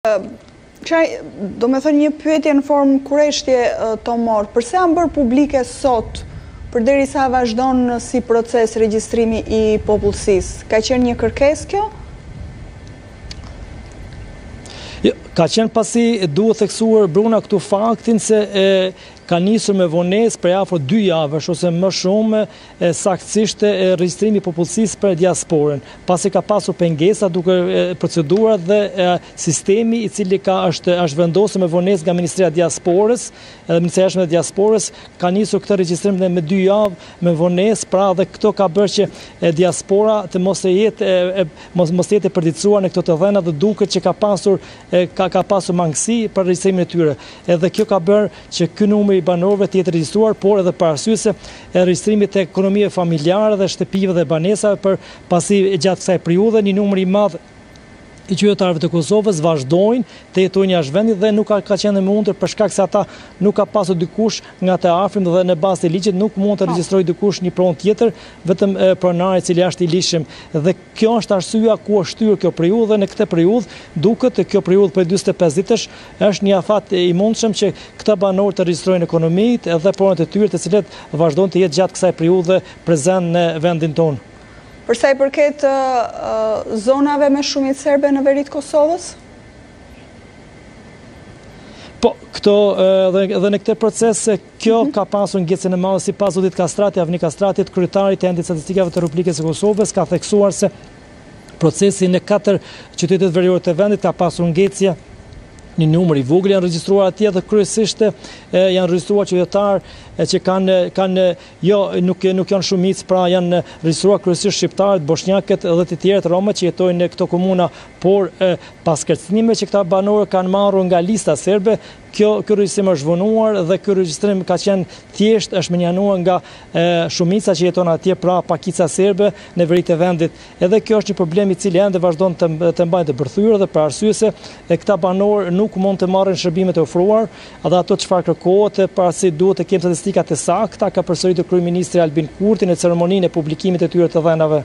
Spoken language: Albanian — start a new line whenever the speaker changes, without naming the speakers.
Qaj, do me thënë një pyetje në formë kureshtje Tomor, përse janë bërë publike sot, përderisa vazhdon si proces regjistrimi i popullsisë? Ka qenë një kërkesë kjo?
Jo, ka qenë pasi duhet theksuar Bruna këtu faktin se ka nisur me vonesë prej afro dy javësh ose më shumë saktësisht regjistrimi i popullsisë për diasporën, pasi ka pasur pengesa duket procedurat dhe sistemi i cili ka është është vendosur me vonesë nga Ministria e Diasporës dhe Ministria e Jashtme e Diasporës ka nisur këtë regjistrim dhe me dy javë me vonesë, pra dhe këto ka bërë që diaspora të mos të jetë mos mos të jetë e përditësuar në këto të dhëna dhe duket që ka pasur ka ka pasur mangësi për regjistrimin e tyre. Edhe kjo ka bërë që ky numër i banorëve të jetë regjistruar, por edhe për arsye se e regjistrimit të ekonomive familjare dhe shtëpive dhe banesave për pasi gjatë kësaj periudhe një numër i madh i qytetarëve të Kosovës vazhdojnë të jetojnë jashtë vendit dhe nuk ka qenë e mundur për shkak se ata nuk ka pasur dikush nga të afërmit dhe në bazë të ligjit nuk mund të regjistrojë dikush një pronë tjetër vetëm pronari i cili është i ligjshëm dhe Kjo është arsyeja ku është shtyrë kjo priudhë dhe në këtë priudhë duket se kjo priudhë prej dyzet e pesë ditësh është një afat i mundshëm që këta banorë të regjistrojnë ekonomitë dhe pronat e tyre të cilat vazhdojnë të jetë gjatë kësaj priudhe prezente në vendin tonë.
Për sa i përket zonave me shumicë serbe në veri të Kosovës?
Po, këto dhe në këtë proces. Kjo ka pasur ngecjen e madhe sipas zotit Kastrati, Avni Kastratit, kryetarit të Entit të Statistikave të Republikës së Kosovës, ka theksuar se procesi në katër qytetet veriore të vendit ka pasur ngecje, një numër i vogël janë regjistruar atje dhe kryesisht janë regjistruar qytetarë që kanë kanë jo nuk nuk janë shumicë, pra janë regjistruar kryesisht shqiptarët, boshnjakët dhe të tjerët romët që jetojnë në këto komuna, por pas kërcënimeve që këta banorë kanë marrur nga lista serbe, Kjo ky regjistrim është vonuar dhe ky regjistrim ka qenë thjesht është mënjanuar nga shumica që jeton atje pra pakica serbe në veri të vendit edhe kjo është një problem i cili ende vazhdon të, të mbajnë të mbërthyer dhe për arsye se këta banorë nuk mund të marrin shërbimet e ofruar dhe ato çfarë kërkohet pra se duhet të kemë statistika të sakta ka përsëritur kryeministri Albin Kurti në ceremoninë e publikimit të këtyre të dhënave